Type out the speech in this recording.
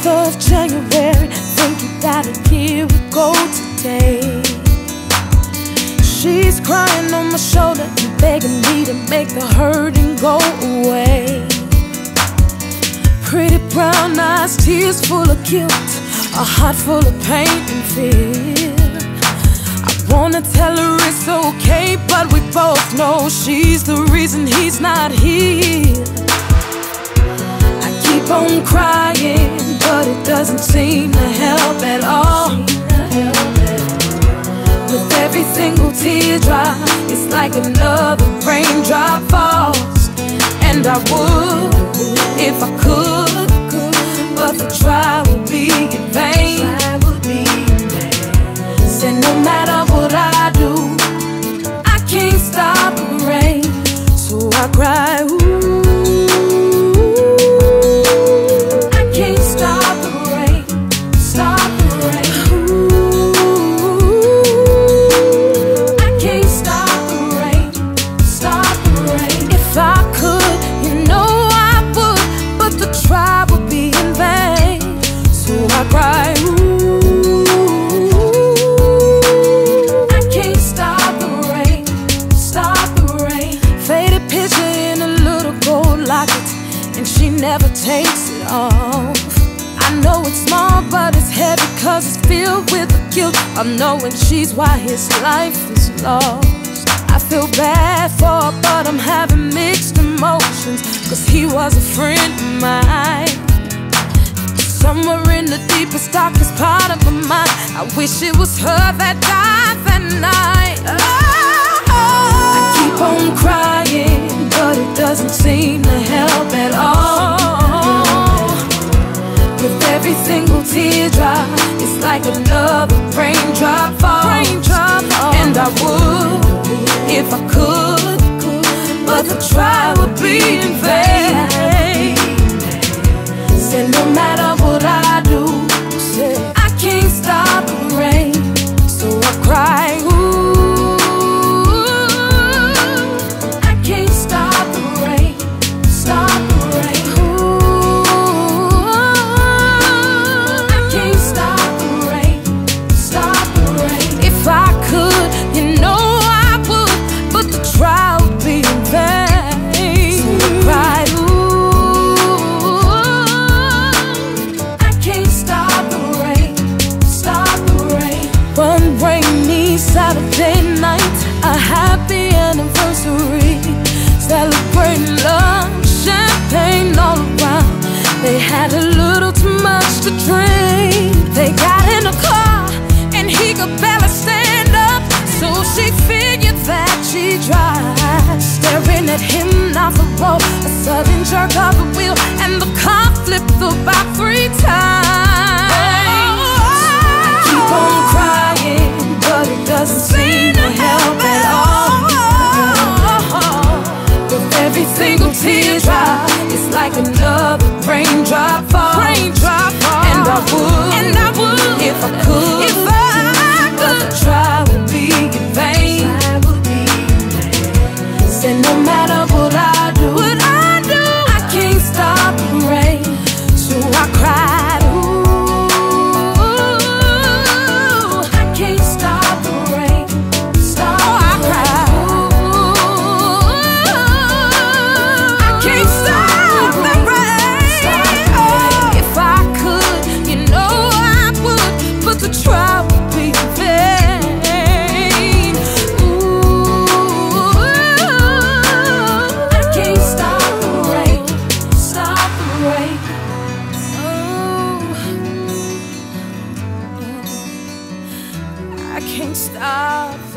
7th of January, think about a year ago today. She's crying on my shoulder and begging me to make the hurting go away. Pretty brown eyes, tears full of guilt, a heart full of pain and fear. I wanna tell her it's okay, but we both know she's the reason he's not here I keep on crying, never takes it off. I know it's small, but it's heavy cause it's filled with the guilt of knowing she's why his life is lost. I feel bad for her, but I'm having mixed emotions cause he was a friend of mine. Somewhere in the deepest, darkest part of my mind, I wish it was her that died that night. Every single teardrop is like another raindrop falls. Raindrop falls. And I would, if I could, but the try would be in vain. Said no matter road, a sudden jerk of the wheel, and the car flipped about three times. Oh, oh, oh. Keep on crying but it doesn't stop